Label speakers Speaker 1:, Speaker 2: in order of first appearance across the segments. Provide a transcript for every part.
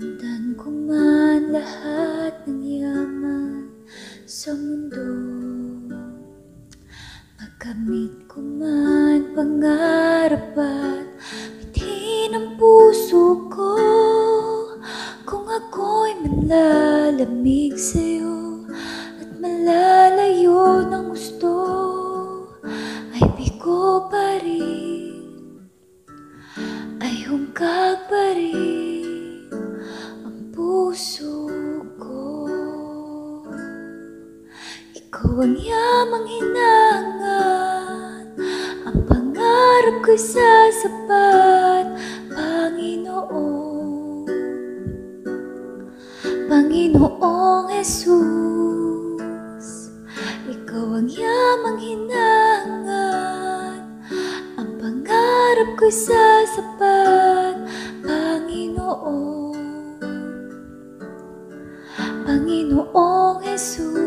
Speaker 1: Tandaan ko man lahat ng yaman sa mundo. Makamit ko man pangarap at yamang hinangan Ang pangarap ko'y sasapat Panginoon Panginoong Jesus Ikaw ang yamang hinangan Ang pangarap ko'y sasapat Panginoon Panginoong Jesus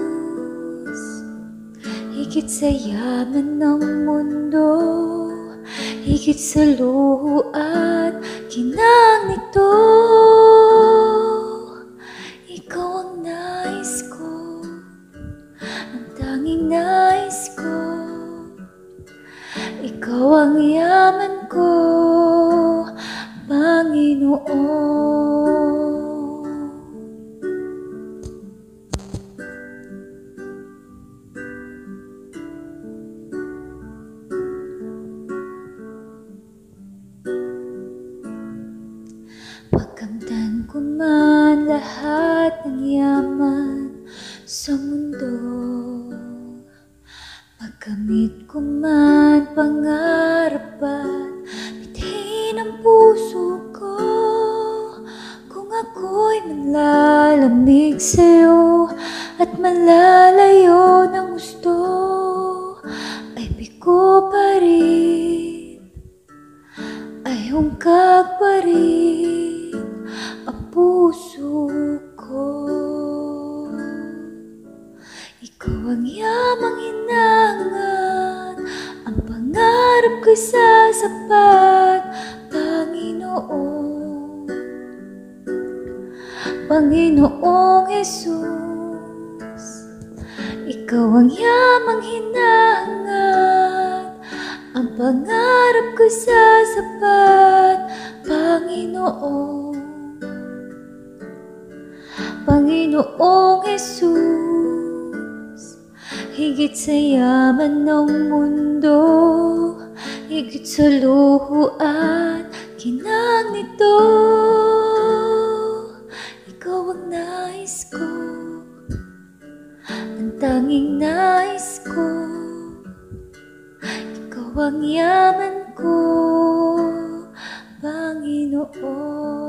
Speaker 1: Higit sa yaman ng mundo Higit sa luho at kinang nito. Ikaw ang nais ko Ang tanging nais ko. Ikaw ang yaman ko Panginoon ng yaman sa mundo. Pagkamit ko man pangarap at bitin ang puso ko. Kung ako'y manlalamig sa'yo at malalayo ng gusto Ay bigo pa rin ay hungkag pa rin Ikaw ang yamang hinangan Ang pangarap ko'y sasapat Panginoon Panginoong Jesus Ikaw ang yamang hinangan Ang pangarap ko'y sasapat Panginoon Panginoong Jesus Higit sa yaman ng mundo Higit sa luho at kinang nito. Ikaw ang nais ko Ang tanging nais ko. Ikaw ang yaman ko Panginoon